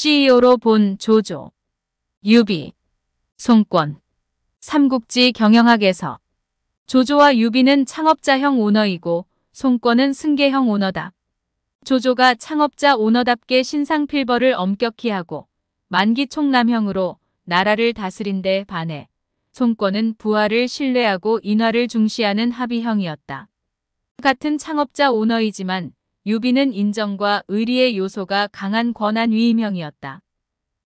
CEO로 본 조조, 유비, 손권, 삼국지 경영학에서 조조와 유비는 창업자형 오너이고 손권은 승계형 오너다. 조조가 창업자 오너답게 신상필벌을 엄격히 하고 만기총람형으로 나라를 다스린 데 반해 손권은 부하를 신뢰하고 인화를 중시하는 합의형이었다. 같은 창업자 오너이지만 유비는 인정과 의리의 요소가 강한 권한 위임형이었다.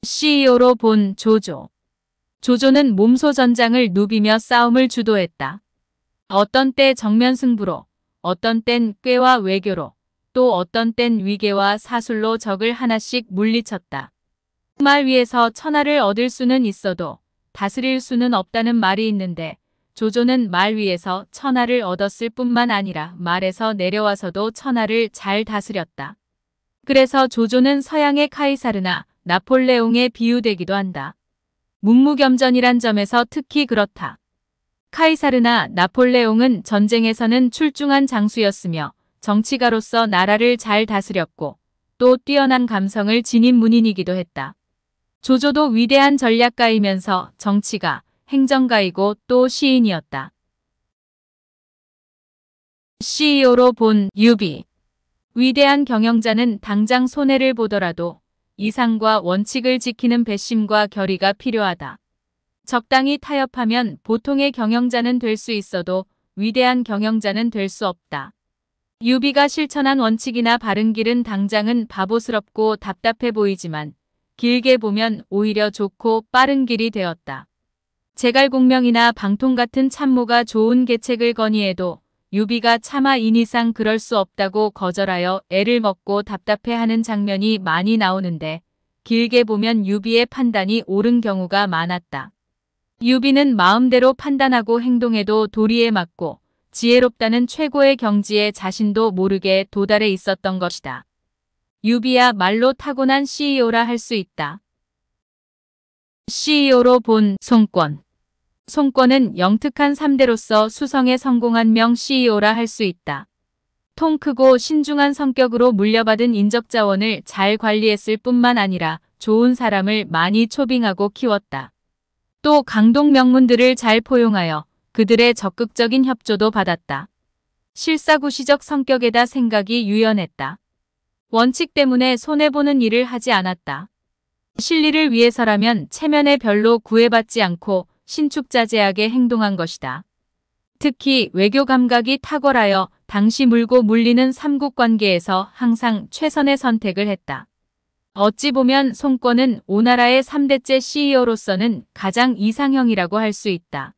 CEO로 본 조조. 조조는 몸소 전장을 누비며 싸움을 주도했다. 어떤 때 정면 승부로, 어떤 땐 꾀와 외교로, 또 어떤 땐 위계와 사술로 적을 하나씩 물리쳤다. 말 위에서 천하를 얻을 수는 있어도 다스릴 수는 없다는 말이 있는데 조조는 말 위에서 천하를 얻었을 뿐만 아니라 말에서 내려와서도 천하를 잘 다스렸다. 그래서 조조는 서양의 카이사르나 나폴레옹에 비유되기도 한다. 문무겸전이란 점에서 특히 그렇다. 카이사르나 나폴레옹은 전쟁에서는 출중한 장수였으며 정치가로서 나라를 잘 다스렸고 또 뛰어난 감성을 지닌 문인이기도 했다. 조조도 위대한 전략가이면서 정치가, 행정가이고 또 시인이었다. CEO로 본 유비. 위대한 경영자는 당장 손해를 보더라도 이상과 원칙을 지키는 배심과 결의가 필요하다. 적당히 타협하면 보통의 경영자는 될 수 있어도 위대한 경영자는 될 수 없다. 유비가 실천한 원칙이나 바른 길은 당장은 바보스럽고 답답해 보이지만 길게 보면 오히려 좋고 빠른 길이 되었다. 제갈공명이나 방통 같은 참모가 좋은 계책을 건의해도 유비가 차마 인의상 그럴 수 없다고 거절하여 애를 먹고 답답해하는 장면이 많이 나오는데 길게 보면 유비의 판단이 옳은 경우가 많았다. 유비는 마음대로 판단하고 행동해도 도리에 맞고 지혜롭다는 최고의 경지에 자신도 모르게 도달해 있었던 것이다. 유비야 말로 타고난 CEO라 할 수 있다. CEO로 본 송권. 송권은 영특한 3대로서 수성에 성공한 명 CEO라 할 수 있다. 통 크고 신중한 성격으로 물려받은 인적자원을 잘 관리했을 뿐만 아니라 좋은 사람을 많이 초빙하고 키웠다. 또 강동 명문들을 잘 포용하여 그들의 적극적인 협조도 받았다. 실사구시적 성격에다 생각이 유연했다. 원칙 때문에 손해보는 일을 하지 않았다. 실리를 위해서라면 체면에 별로 구애받지 않고 신축자제하게 행동한 것이다. 특히 외교 감각이 탁월하여 당시 물고 물리는 삼국 관계에서 항상 최선의 선택을 했다. 어찌 보면 송권은 오나라의 3대째 CEO로서는 가장 이상형이라고 할 수 있다.